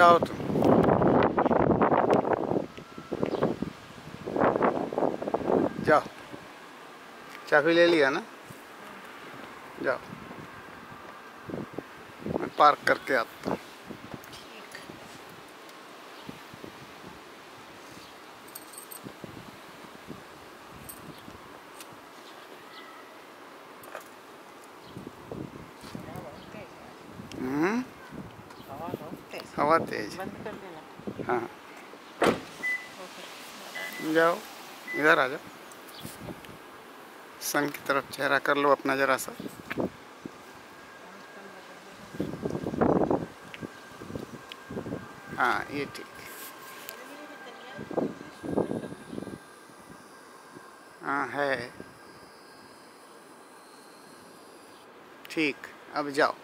तुम जाओ। चाबी ले लिया ना? जाओ। मैं पार्क करके आता हूँ। हवा तेज। हाँ। जाओ इधर आ जाओ। सन की तरफ़ चेहरा कर लो अपना जरा सा। हाँ ये ठीक। हाँ है। ठीक अब जाओ।